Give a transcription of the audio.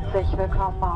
herzlich willkommen.